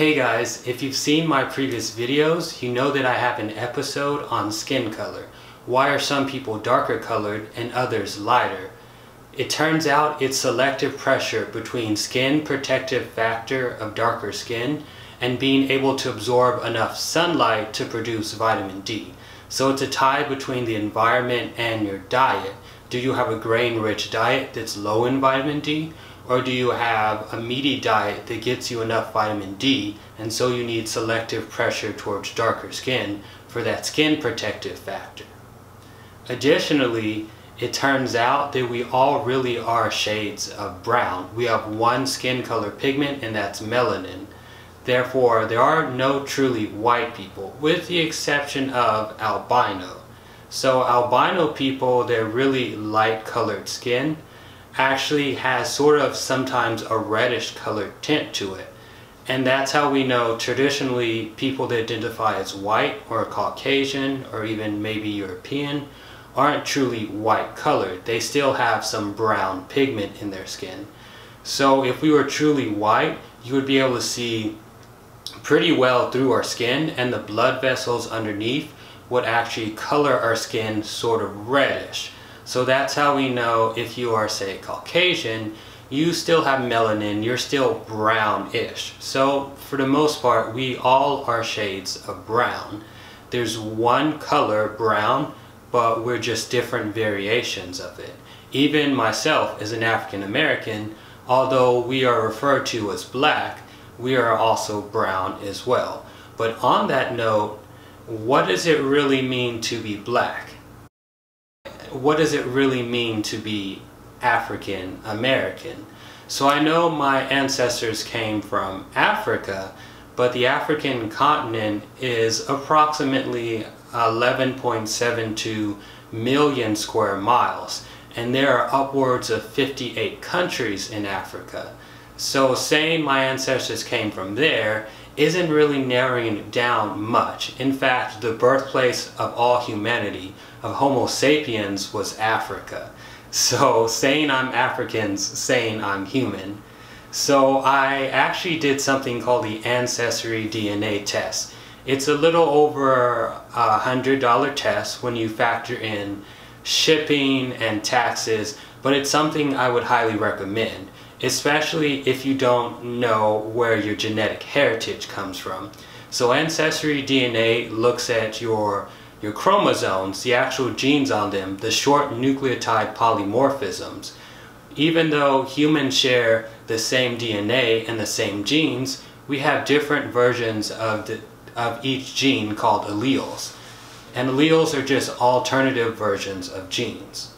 Hey guys, if you've seen my previous videos, you know that I have an episode on skin color. Why are some people darker colored and others lighter? It turns out it's selective pressure between skin protective factor of darker skin and being able to absorb enough sunlight to produce vitamin D. So it's a tie between the environment and your diet. Do you have a grain-rich diet that's low in vitamin D? Or do you have a meaty diet that gets you enough vitamin D and so you need selective pressure towards darker skin for that skin protective factor? Additionally, it turns out that we all really are shades of brown. We have one skin color pigment and that's melanin. Therefore, there are no truly white people, with the exception of albino. So albino people, they're really light colored skin, actually has sort of sometimes a reddish colored tint to it. And that's how we know traditionally people that identify as white or Caucasian or even maybe European aren't truly white colored. They still have some brown pigment in their skin. So if we were truly white, you would be able to see pretty well through our skin and the blood vessels underneath would actually color our skin sort of reddish. So that's how we know if you are say Caucasian, you still have melanin, you're still brownish. So for the most part, we all are shades of brown. There's one color, brown, but we're just different variations of it. Even myself as an African American, although we are referred to as black, we are also brown as well. But on that note, what does it really mean to be black? What does it really mean to be African American? So I know my ancestors came from Africa, but the African continent is approximately 11.72 million square miles, and there are upwards of 58 countries in Africa. So saying my ancestors came from there isn't really narrowing it down much. In fact, the birthplace of all humanity, of Homo sapiens, was Africa. So saying I'm African's saying I'm human. So I actually did something called the Ancestry DNA test. It's a little over a hundred dollar test when you factor in shipping and taxes, but it's something I would highly recommend especially if you don't know where your genetic heritage comes from. So Ancestry DNA looks at your, your chromosomes, the actual genes on them, the short nucleotide polymorphisms. Even though humans share the same DNA and the same genes, we have different versions of, the, of each gene called alleles. And alleles are just alternative versions of genes.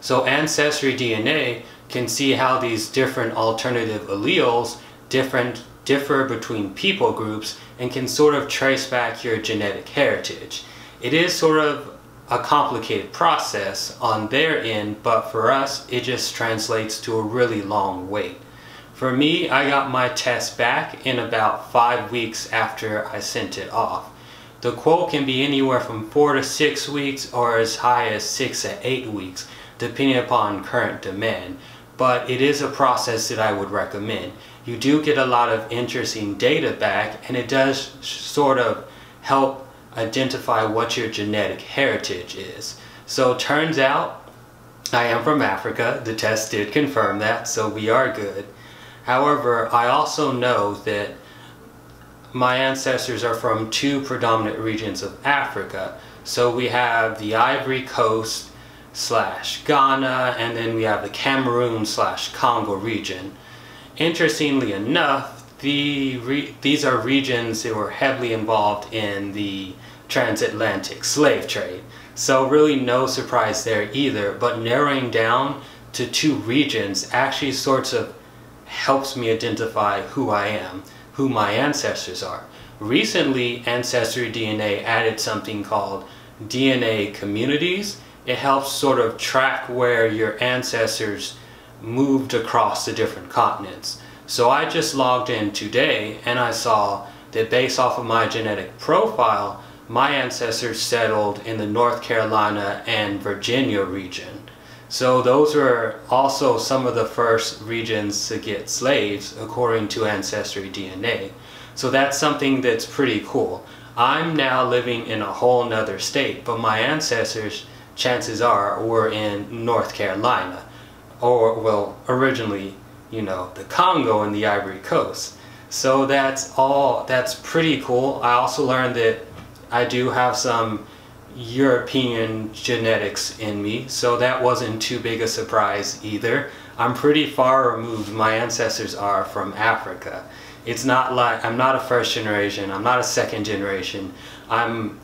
So Ancestry DNA can see how these different alternative alleles different, differ between people groups and can sort of trace back your genetic heritage. It is sort of a complicated process on their end, but for us, it just translates to a really long wait. For me, I got my test back in about five weeks after I sent it off. The quote can be anywhere from four to six weeks or as high as six to eight weeks, depending upon current demand but it is a process that I would recommend. You do get a lot of interesting data back and it does sort of help identify what your genetic heritage is. So turns out I am from Africa. The test did confirm that, so we are good. However, I also know that my ancestors are from two predominant regions of Africa. So we have the Ivory Coast slash Ghana, and then we have the Cameroon slash Congo region. Interestingly enough, the these are regions that were heavily involved in the transatlantic slave trade. So really no surprise there either, but narrowing down to two regions actually sorts of helps me identify who I am, who my ancestors are. Recently, Ancestry DNA added something called DNA communities, it helps sort of track where your ancestors moved across the different continents. So I just logged in today and I saw that based off of my genetic profile, my ancestors settled in the North Carolina and Virginia region. So those were also some of the first regions to get slaves according to Ancestry DNA. So that's something that's pretty cool. I'm now living in a whole nother state, but my ancestors, chances are, we're in North Carolina. Or, well, originally, you know, the Congo and the Ivory Coast. So that's all, that's pretty cool. I also learned that I do have some European genetics in me, so that wasn't too big a surprise either. I'm pretty far removed, my ancestors are from Africa. It's not like, I'm not a first generation, I'm not a second generation. I'm,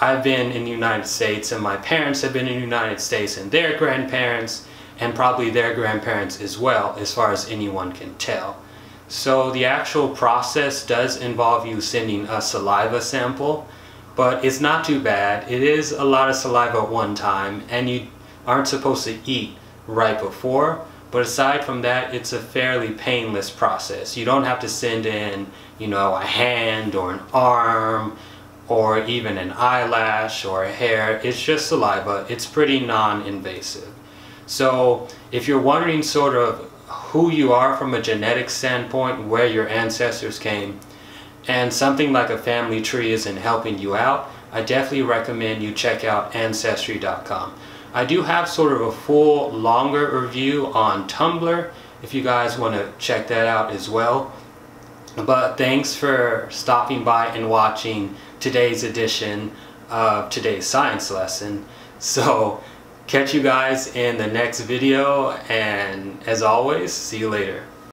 I've been in the United States and my parents have been in the United States and their grandparents and probably their grandparents as well, as far as anyone can tell. So the actual process does involve you sending a saliva sample, but it's not too bad. It is a lot of saliva at one time, and you aren't supposed to eat right before. But aside from that, it's a fairly painless process. You don't have to send in, you know, a hand or an arm or even an eyelash or a hair. It's just saliva. It's pretty non-invasive. So if you're wondering sort of who you are from a genetic standpoint, where your ancestors came, and something like a family tree isn't helping you out, I definitely recommend you check out Ancestry.com. I do have sort of a full, longer review on Tumblr, if you guys want to check that out as well. But thanks for stopping by and watching today's edition of today's science lesson. So catch you guys in the next video and as always see you later